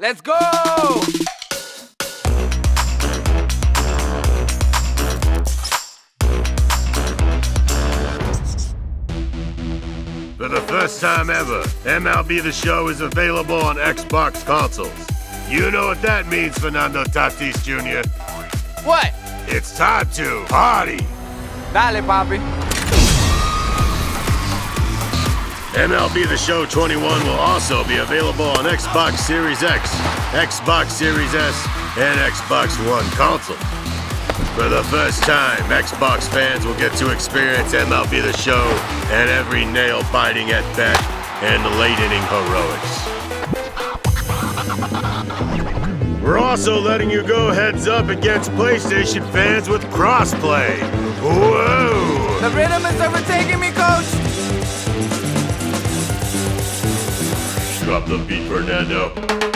Let's go! For the first time ever, MLB The Show is available on Xbox consoles. You know what that means, Fernando Tatis Jr. What? It's time to party! Dale, papi. MLB The Show 21 will also be available on Xbox Series X, Xbox Series S, and Xbox One consoles. For the first time, Xbox fans will get to experience MLB The Show and every nail-biting at bat and late-inning heroics. We're also letting you go heads up against PlayStation fans with crossplay. Whoa! The rhythm is overtaking me, coach. Drop the beat, Fernando.